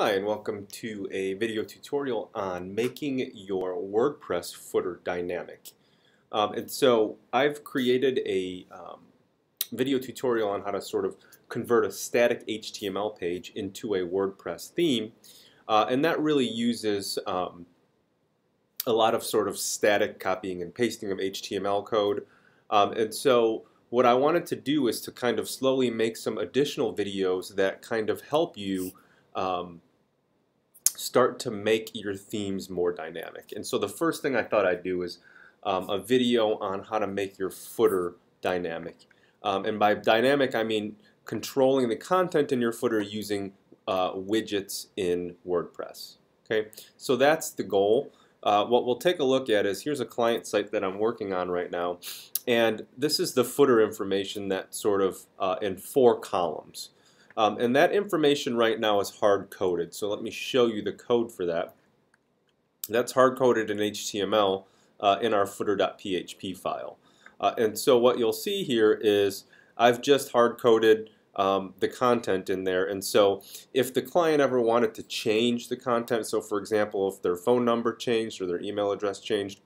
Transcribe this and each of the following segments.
Hi and welcome to a video tutorial on making your WordPress footer dynamic. Um, and so I've created a um, video tutorial on how to sort of convert a static HTML page into a WordPress theme uh, and that really uses um, a lot of sort of static copying and pasting of HTML code um, and so what I wanted to do is to kind of slowly make some additional videos that kind of help you um, start to make your themes more dynamic. And so the first thing I thought I'd do is um, a video on how to make your footer dynamic. Um, and by dynamic, I mean controlling the content in your footer using uh, widgets in WordPress. Okay, so that's the goal. Uh, what we'll take a look at is here's a client site that I'm working on right now, and this is the footer information that sort of uh, in four columns. Um, and that information right now is hard-coded. So let me show you the code for that. That's hard-coded in HTML uh, in our footer.php file. Uh, and so what you'll see here is I've just hard-coded um, the content in there. And so if the client ever wanted to change the content, so for example, if their phone number changed or their email address changed,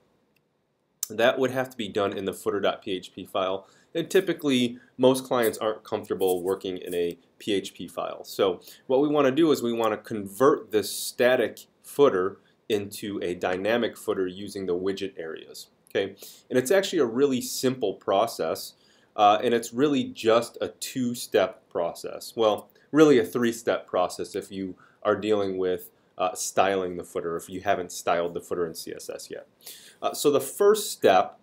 that would have to be done in the footer.php file. And typically, most clients aren't comfortable working in a PHP file. So what we want to do is we want to convert this static footer into a dynamic footer using the widget areas. Okay, And it's actually a really simple process, uh, and it's really just a two-step process. Well, really a three-step process if you are dealing with uh, styling the footer, if you haven't styled the footer in CSS yet. Uh, so the first step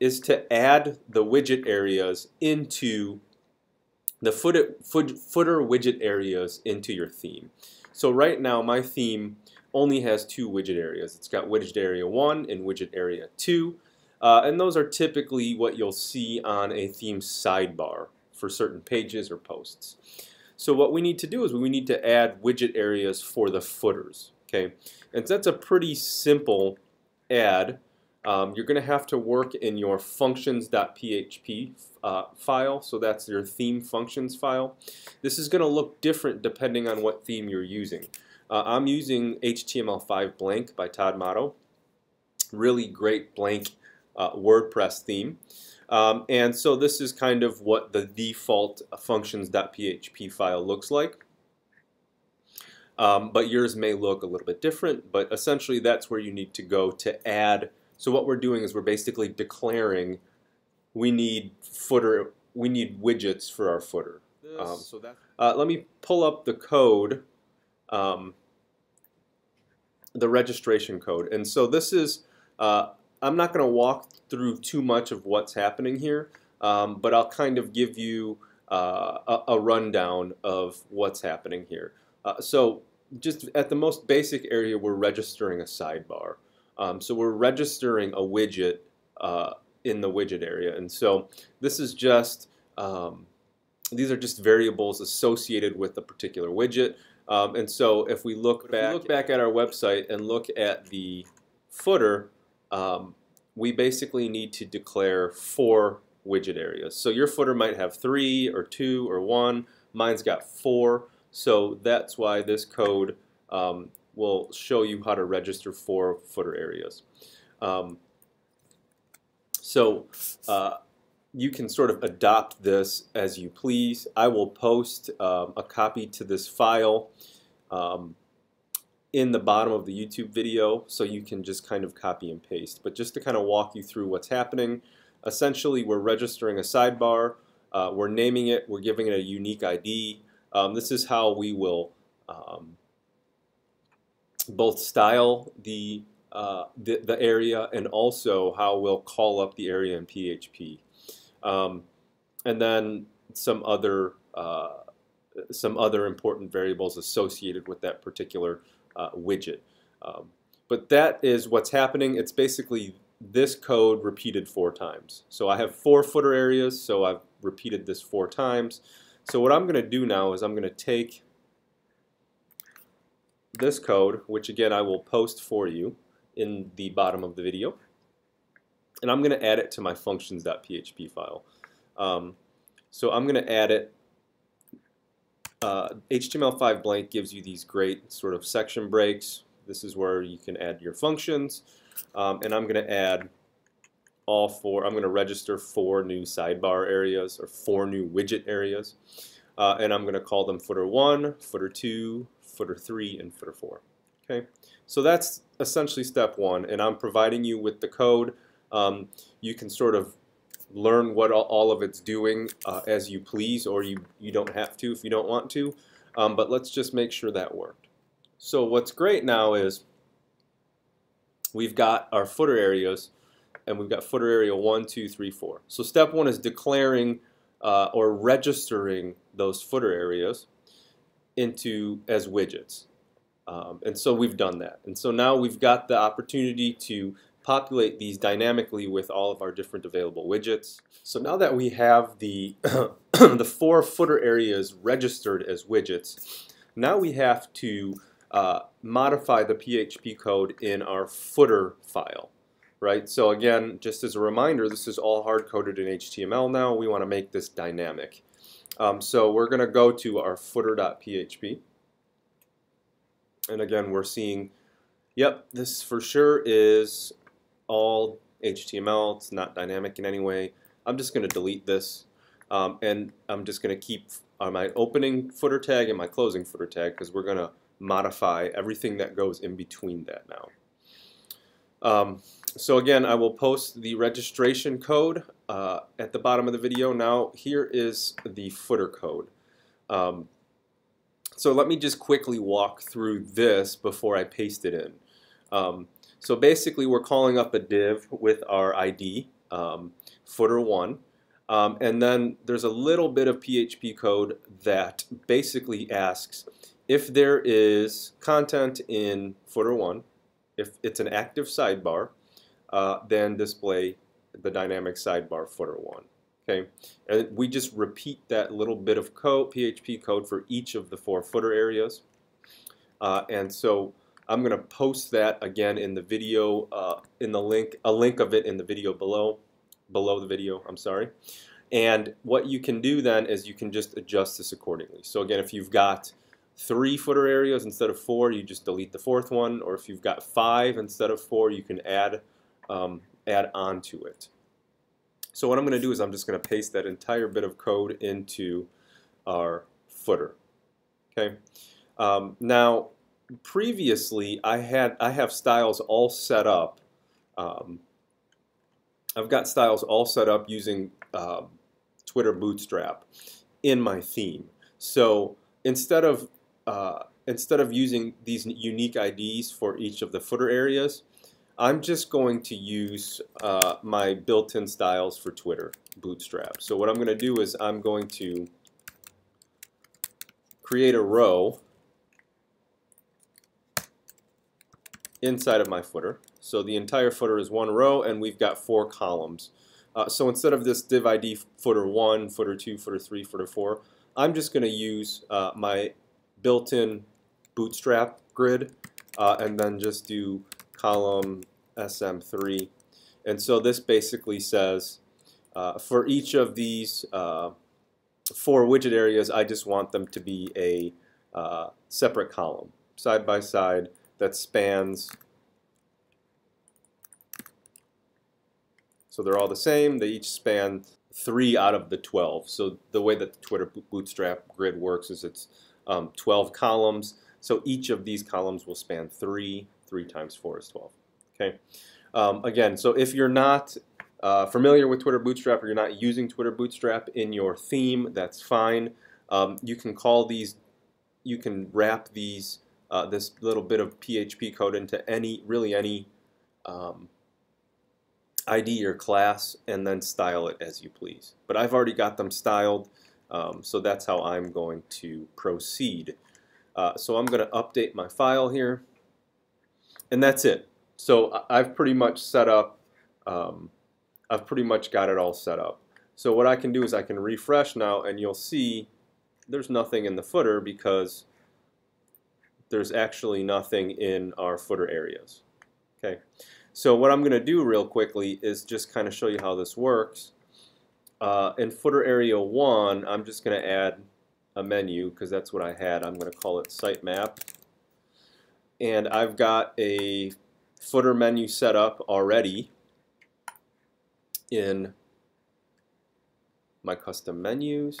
is to add the widget areas into the footer, footer widget areas into your theme. So right now my theme only has two widget areas. It's got widget area 1 and widget area 2. Uh, and those are typically what you'll see on a theme sidebar for certain pages or posts. So what we need to do is we need to add widget areas for the footers. Okay, And that's a pretty simple add um, you're going to have to work in your functions.php uh, file, so that's your theme functions file. This is going to look different depending on what theme you're using. Uh, I'm using HTML5 Blank by Todd Motto. Really great blank uh, WordPress theme. Um, and so this is kind of what the default functions.php file looks like. Um, but yours may look a little bit different, but essentially that's where you need to go to add so what we're doing is we're basically declaring we need footer, we need widgets for our footer. Um, so that, uh, let me pull up the code, um, the registration code. And so this is, uh, I'm not going to walk through too much of what's happening here, um, but I'll kind of give you uh, a, a, rundown of what's happening here. Uh, so just at the most basic area, we're registering a sidebar. Um, so we're registering a widget uh, in the widget area. And so this is just, um, these are just variables associated with a particular widget. Um, and so if we look back, we look back at our website and look at the footer, um, we basically need to declare four widget areas. So your footer might have three or two or one. Mine's got four. So that's why this code um, will show you how to register four footer areas. Um, so uh, you can sort of adopt this as you please. I will post um, a copy to this file um, in the bottom of the YouTube video so you can just kind of copy and paste. But just to kind of walk you through what's happening, essentially we're registering a sidebar, uh, we're naming it, we're giving it a unique ID. Um, this is how we will um, both style the, uh, the, the, area and also how we'll call up the area in PHP. Um, and then some other, uh, some other important variables associated with that particular uh, widget. Um, but that is what's happening. It's basically this code repeated four times. So I have four footer areas, so I've repeated this four times. So what I'm going to do now is I'm going to take this code, which again I will post for you in the bottom of the video. And I'm going to add it to my functions.php file. Um, so I'm going to add it uh, HTML5 blank gives you these great sort of section breaks. This is where you can add your functions. Um, and I'm going to add all four, I'm going to register four new sidebar areas or four new widget areas. Uh, and I'm going to call them footer 1, footer 2, footer 3, and footer 4. Okay, so that's essentially step one, and I'm providing you with the code. Um, you can sort of learn what all of it's doing uh, as you please, or you, you don't have to if you don't want to. Um, but let's just make sure that worked. So what's great now is we've got our footer areas, and we've got footer area 1, 2, 3, 4. So step one is declaring uh, or registering those footer areas into as widgets. Um, and so we've done that. And so now we've got the opportunity to populate these dynamically with all of our different available widgets. So now that we have the, the four footer areas registered as widgets, now we have to uh, modify the PHP code in our footer file. Right? So again, just as a reminder, this is all hard-coded in HTML now. We want to make this dynamic. Um, so we're going to go to our footer.php. And again, we're seeing, yep, this for sure is all HTML. It's not dynamic in any way. I'm just going to delete this. Um, and I'm just going to keep uh, my opening footer tag and my closing footer tag because we're going to modify everything that goes in between that now. Um, so again, I will post the registration code uh, at the bottom of the video. Now here is the footer code. Um, so let me just quickly walk through this before I paste it in. Um, so basically we're calling up a div with our ID, um, footer1, um, and then there's a little bit of PHP code that basically asks if there is content in footer1, if it's an active sidebar, uh, then display the dynamic sidebar footer 1. Okay, and we just repeat that little bit of code, PHP code for each of the four footer areas. Uh, and so I'm going to post that again in the video, uh, in the link, a link of it in the video below, below the video, I'm sorry. And what you can do then is you can just adjust this accordingly. So again, if you've got three footer areas instead of four, you just delete the fourth one. Or if you've got five instead of four, you can add, um, add on to it. So what I'm going to do is I'm just going to paste that entire bit of code into our footer. Okay. Um, now, previously I had I have styles all set up. Um, I've got styles all set up using uh, Twitter Bootstrap in my theme. So instead of uh, instead of using these unique IDs for each of the footer areas, I'm just going to use uh, my built-in styles for Twitter Bootstrap. So what I'm going to do is I'm going to create a row inside of my footer. So the entire footer is one row and we've got four columns. Uh, so instead of this div ID footer 1, footer 2, footer 3, footer 4, I'm just going to use uh, my built-in bootstrap grid uh, and then just do column SM3. And so this basically says uh, for each of these uh, four widget areas, I just want them to be a uh, separate column, side by side, that spans. So they're all the same. They each span three out of the 12. So the way that the Twitter Bootstrap grid works is it's um, 12 columns. So each of these columns will span three. Three times four is 12. Okay. Um, again, so if you're not uh, familiar with Twitter Bootstrap or you're not using Twitter Bootstrap in your theme, that's fine. Um, you can call these, you can wrap these, uh, this little bit of PHP code into any, really any um, ID or class and then style it as you please. But I've already got them styled, um, so that's how I'm going to proceed. Uh, so I'm going to update my file here, and that's it. So I've pretty much set up, um, I've pretty much got it all set up. So what I can do is I can refresh now and you'll see there's nothing in the footer because there's actually nothing in our footer areas. Okay, so what I'm going to do real quickly is just kind of show you how this works. Uh, in footer area 1, I'm just going to add a menu because that's what I had. I'm going to call it sitemap. And I've got a footer menu set up already in my custom menus.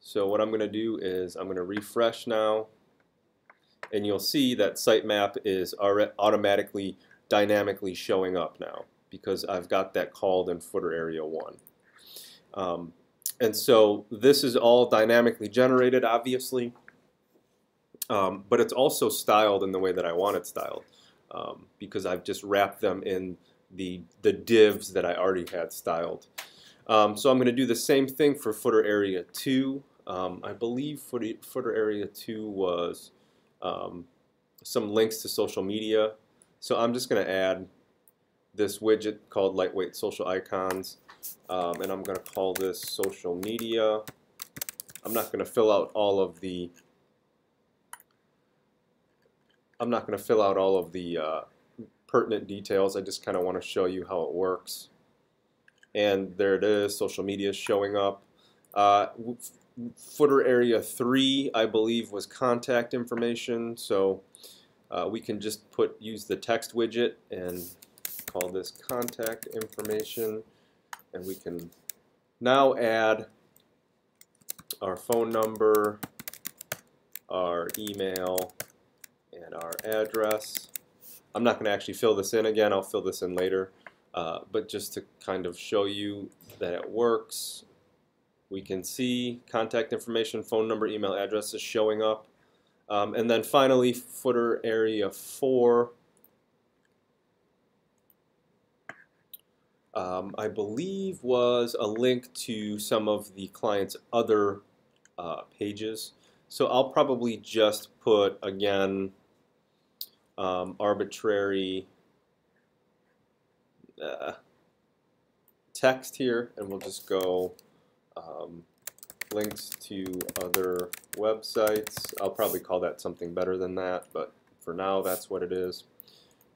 So what I'm going to do is I'm going to refresh now and you'll see that sitemap is automatically dynamically showing up now because I've got that called in footer area 1. Um, and so this is all dynamically generated obviously um, but it's also styled in the way that I want it styled um, because I've just wrapped them in the, the divs that I already had styled. Um, so I'm going to do the same thing for footer area 2. Um, I believe footer, footer area 2 was um, some links to social media. So I'm just going to add this widget called Lightweight Social Icons. Um, and I'm going to call this Social Media. I'm not going to fill out all of the I'm not going to fill out all of the uh, pertinent details. I just kind of want to show you how it works. And there it is, social media is showing up. Uh, footer area 3, I believe, was contact information. So uh, we can just put use the text widget and call this contact information. And we can now add our phone number, our email, our address. I'm not going to actually fill this in again. I'll fill this in later. Uh, but just to kind of show you that it works, we can see contact information, phone number, email address is showing up. Um, and then finally, footer area 4. Um, I believe was a link to some of the client's other uh, pages. So I'll probably just put, again, um, arbitrary uh, text here, and we'll just go um, links to other websites. I'll probably call that something better than that, but for now that's what it is.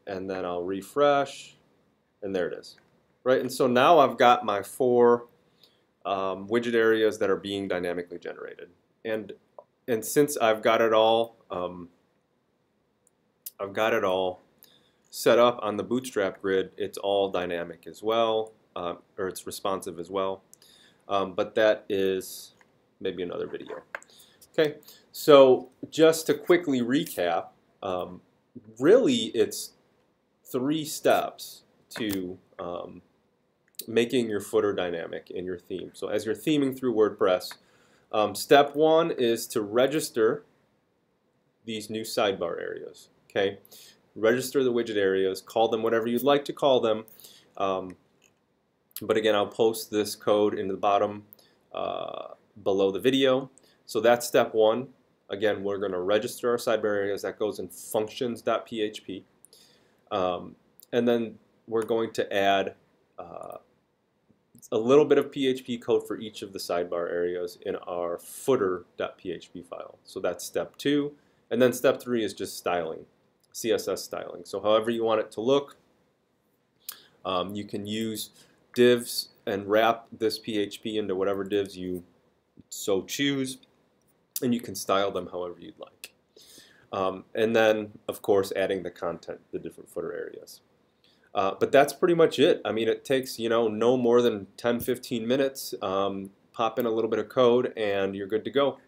And then I'll refresh, and there it is. Right, and so now I've got my four um, widget areas that are being dynamically generated. And, and since I've got it all um, I've got it all set up on the Bootstrap grid. It's all dynamic as well, uh, or it's responsive as well. Um, but that is maybe another video. Okay, so just to quickly recap, um, really it's three steps to um, making your footer dynamic in your theme. So as you're theming through WordPress, um, step one is to register these new sidebar areas. Okay, register the widget areas, call them whatever you'd like to call them. Um, but again, I'll post this code in the bottom uh, below the video. So that's step one. Again, we're going to register our sidebar areas. That goes in functions.php. Um, and then we're going to add uh, a little bit of PHP code for each of the sidebar areas in our footer.php file. So that's step two. And then step three is just styling. CSS styling. So however you want it to look, um, you can use divs and wrap this PHP into whatever divs you so choose, and you can style them however you'd like. Um, and then, of course, adding the content, the different footer areas. Uh, but that's pretty much it. I mean, it takes, you know, no more than 10, 15 minutes. Um, pop in a little bit of code, and you're good to go.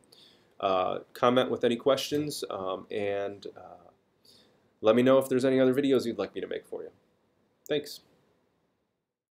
Uh, comment with any questions, um, and uh, let me know if there's any other videos you'd like me to make for you. Thanks.